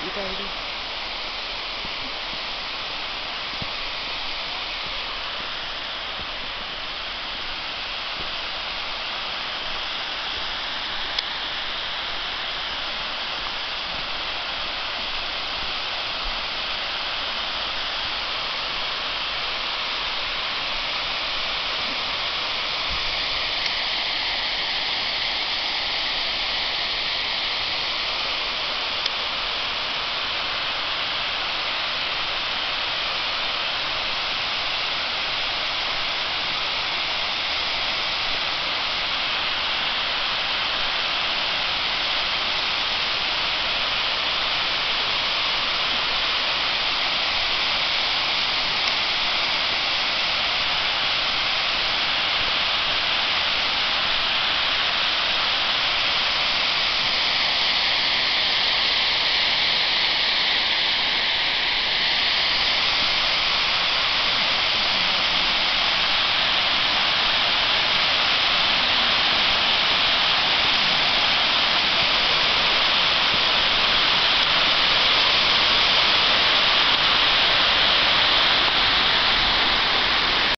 Juga.